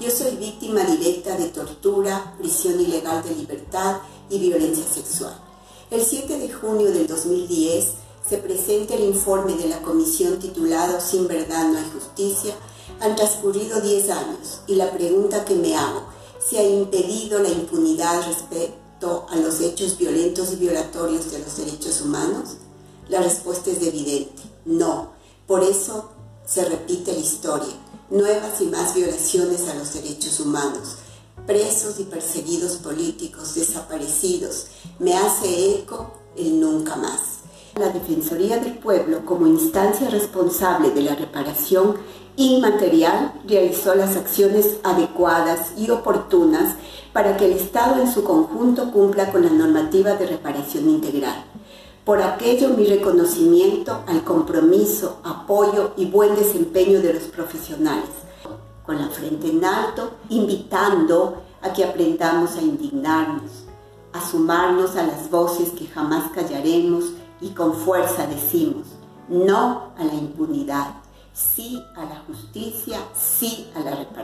Yo soy víctima directa de tortura, prisión ilegal de libertad y violencia sexual. El 7 de junio del 2010 se presenta el informe de la comisión titulado Sin verdad no hay justicia. Han transcurrido 10 años y la pregunta que me hago, ¿se ha impedido la impunidad respecto a los hechos violentos y violatorios de los derechos humanos? La respuesta es evidente, no. Por eso se repite la historia nuevas y más violaciones a los derechos humanos, presos y perseguidos políticos, desaparecidos. Me hace eco el nunca más. La Defensoría del Pueblo, como instancia responsable de la reparación inmaterial, realizó las acciones adecuadas y oportunas para que el Estado en su conjunto cumpla con la normativa de reparación integral. Por aquello mi reconocimiento al compromiso, apoyo y buen desempeño de los profesionales, con la frente en alto, invitando a que aprendamos a indignarnos, a sumarnos a las voces que jamás callaremos y con fuerza decimos, no a la impunidad, sí a la justicia, sí a la reparación.